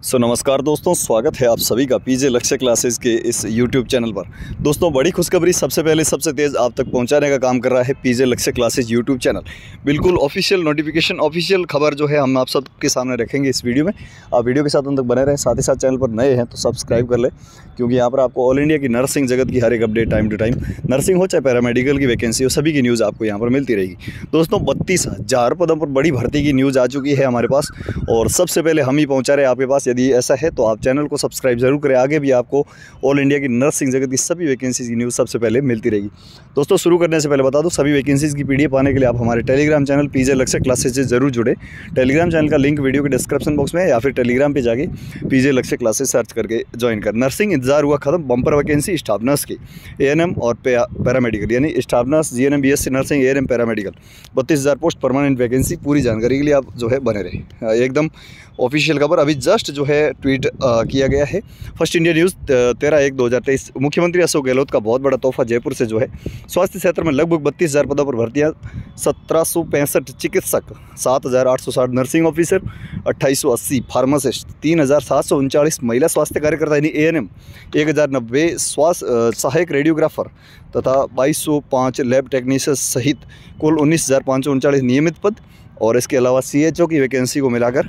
सो so, नमस्कार दोस्तों स्वागत है आप सभी का पीजे लक्ष्य क्लासेस के इस यूट्यूब चैनल पर। दोस्तों बड़ी खुशखबरी सबसे पहले सबसे तेज़ आप तक पहुँचाने का काम कर रहा है PJ Lakshya classes YouTube channel बिल्कुल ऑफिशियल नोटिफिकेशन ऑफिशियल खबर जो है हम आप सबके सामने रखेंगे इस वीडियो में। आप वीडियो के साथ उन तक बने रहें साथ ही साथ चैनल पर नए हैं तो सब्सक्राइब कर लें क्योंकि यहाँ पर आपको ऑल इंडिया की नर्सिंग जगत की हर एक update time to time nursing हो चाहे पैरामेडिकल की वैकेंसी हो सभी की न्यूज़ आपको यहाँ पर मिलती रहेगी। दोस्तों बत्तीस हज़ार पदों पर बड़ी भर्ती की न्यूज़ आ चुकी है हमारे पास और सबसे पहले हम ही पहुँचा रहे आपके पास यदि ऐसा है तो आप चैनल को सब्सक्राइब ज़रूर करें। आगे भी आपको ऑल इंडिया की नर्सिंग जगत की सभी वैकेंसीज़ की न्यूज़ सबसे पहले मिलती रहेगी। दोस्तों, शुरू करने से पहले बता दूँ, सभी वैकेंसीज़ की पीडीएफ पाने के लिए आप हमारे Telegram channel PJ Lakshya classes से ज़रूर जुड़े। टेलीग्राम चैनल का लिंक वीडियो के डिस्क्रिप्शन बॉक्स में या फिर टेलीग्राम पर जाके पीजे लक्ष्य क्लासेज सर्च करके ज्वाइन कर। नर्सिंग इंतज़ार हुआ खत्म बम्पर वैकेंसी स्टाफ नर्स की। ए और पैरामेडिकल यानी staff nurse G N nursing ए पैरामेडिकल बत्तीस पोस्ट परमानेंट वैकेंसी पूरी जानकारी के लिए आप जो है बने रहे एकदम ऑफिशियल खबर। अभी जस्ट जो है ट्वीट किया गया है। फ़र्स्ट इंडिया न्यूज़ तेरह एक दो हज़ार तेईस। मुख्यमंत्री अशोक गहलोत का बहुत बड़ा तोहफा जयपुर से जो है। स्वास्थ्य क्षेत्र में लगभग बत्तीस हज़ार पदों पर भर्तियाँ, सत्रह सौ पैंसठ चिकित्सक, सात हज़ार आठ सौ साठ नर्सिंग ऑफिसर, अट्ठाईस सौ अस्सी फार्मासिस्ट, तीन हज़ार सात सौ उनचालीस महिला स्वास्थ्य कार्यकर्ता, यानी ए एन एम एक हज़ार नब्बे स्वास्थ्य सहायक रेडियोग्राफर तथा बाईस सौ पाँच लैब टेक्नीशियन सहित कुल उन्नीस हज़ार पाँच सौ उनचालीस नियमित पद और इसके अलावा सी एच ओ की वैकेंसी को मिलाकर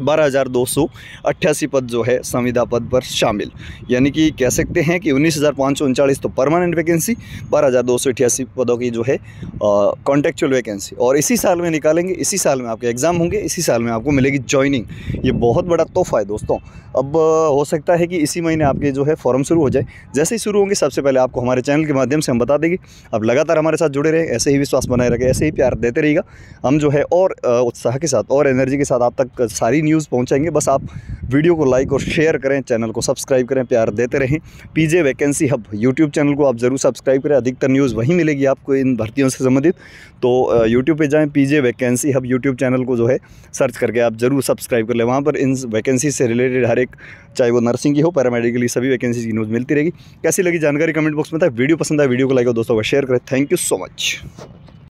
बारह हज़ार दो सौ अट्ठासी पद जो है संविदा पद पर शामिल। यानी कि कह सकते हैं कि उन्नीस हज़ार पाँच सौ उनचालीस तो परमानेंट वैकेंसी, बारह हज़ार दो सौ अट्ठासी पदों की जो है कॉन्टेक्चुअल वैकेंसी। और इसी साल में निकालेंगे, इसी साल में आपके एग्ज़ाम होंगे, इसी साल में आपको मिलेगी ज्वाइनिंग ये बहुत बड़ा तोहफा है दोस्तों। अब हो सकता है कि इसी महीने आपके जो है फॉर्म शुरू हो जाए। जैसे ही शुरू होंगे, सबसे पहले आपको हमारे चैनल के माध्यम से हम बता देंगे। अब लगातार हमारे साथ जुड़े रहे, ऐसे ही विश्वास बनाए रखें, ऐसे ही प्यार देते रहिएगा। हम जो है और उत्साह के साथ और एनर्जी के साथ आप तक सारी न्यूज़ पहुँचाएँगे। बस आप वीडियो को लाइक और शेयर करें चैनल को सब्सक्राइब करें, प्यार देते रहें। PJ vacancy hub YouTube channel को आप ज़रूर सब्सक्राइब करें। अधिकतर न्यूज़ वहीं मिलेगी आपको इन भर्तियों से संबंधित। तो यूट्यूब पे जाएँ PJ vacancy hub YouTube channel को जो है सर्च करके आप ज़रूर सब्सक्राइब कर लें। वहाँ पर इन वैकेंसी से रिलेटेड हर एक, चाहे वो नर्सिंग की हो पैरामेडिकल सभी वैकेंसी की न्यूज़ मिलती रहेगी। कैसी लगी जानकारी कमेंट बॉक्स में था वीडियो पसंद आए, वीडियो को लाइक और दोस्तों को शेयर करें। Thank you so much